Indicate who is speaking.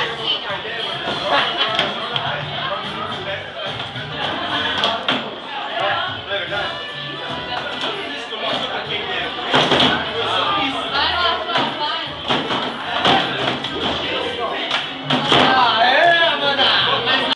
Speaker 1: I